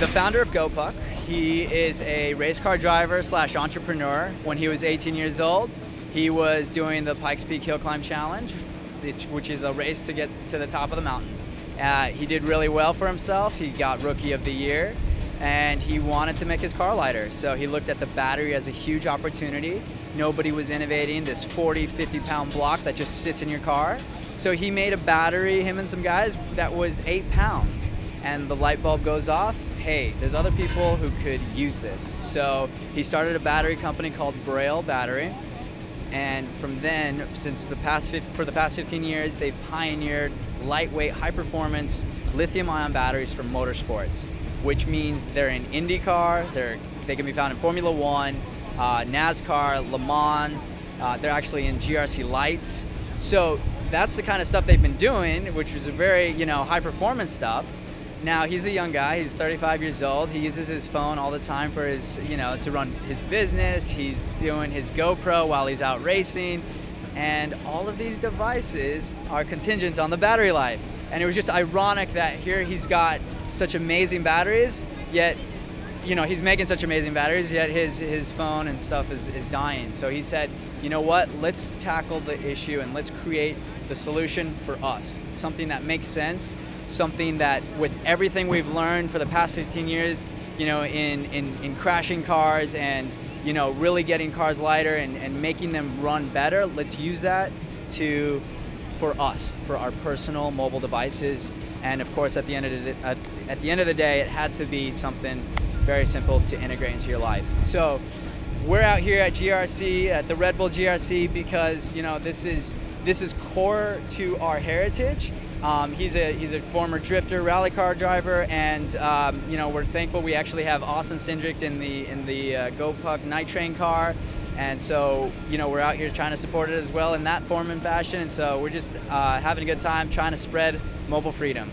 the founder of GoPuck. He is a race car driver slash entrepreneur. When he was 18 years old, he was doing the Pikes Peak Hill Climb Challenge, which is a race to get to the top of the mountain. Uh, he did really well for himself. He got Rookie of the Year, and he wanted to make his car lighter. So he looked at the battery as a huge opportunity. Nobody was innovating this 40, 50 pound block that just sits in your car. So he made a battery, him and some guys, that was eight pounds and the light bulb goes off, hey, there's other people who could use this. So he started a battery company called Braille Battery. And from then, since the past for the past 15 years, they've pioneered lightweight, high-performance lithium-ion batteries for motorsports, which means they're in IndyCar, they're they can be found in Formula One, uh, NASCAR, Le Mans. Uh, they're actually in GRC lights. So that's the kind of stuff they've been doing, which is a very you know high-performance stuff. Now he's a young guy. He's 35 years old. He uses his phone all the time for his, you know, to run his business. He's doing his GoPro while he's out racing, and all of these devices are contingent on the battery life. And it was just ironic that here he's got such amazing batteries, yet, you know, he's making such amazing batteries, yet his his phone and stuff is is dying. So he said, you know what? Let's tackle the issue and let's create the solution for us. Something that makes sense something that with everything we've learned for the past 15 years, you know, in, in, in crashing cars and, you know, really getting cars lighter and, and making them run better, let's use that to, for us, for our personal mobile devices. And of course, at the end of the, at, at the end of the day, it had to be something very simple to integrate into your life. So we're out here at GRC, at the Red Bull GRC, because, you know, this is, this is core to our heritage um, he's a he's a former drifter, rally car driver, and um, you know we're thankful we actually have Austin Cindric in the in the uh, GoPuck Night Train car, and so you know we're out here trying to support it as well in that form and fashion, and so we're just uh, having a good time trying to spread mobile freedom.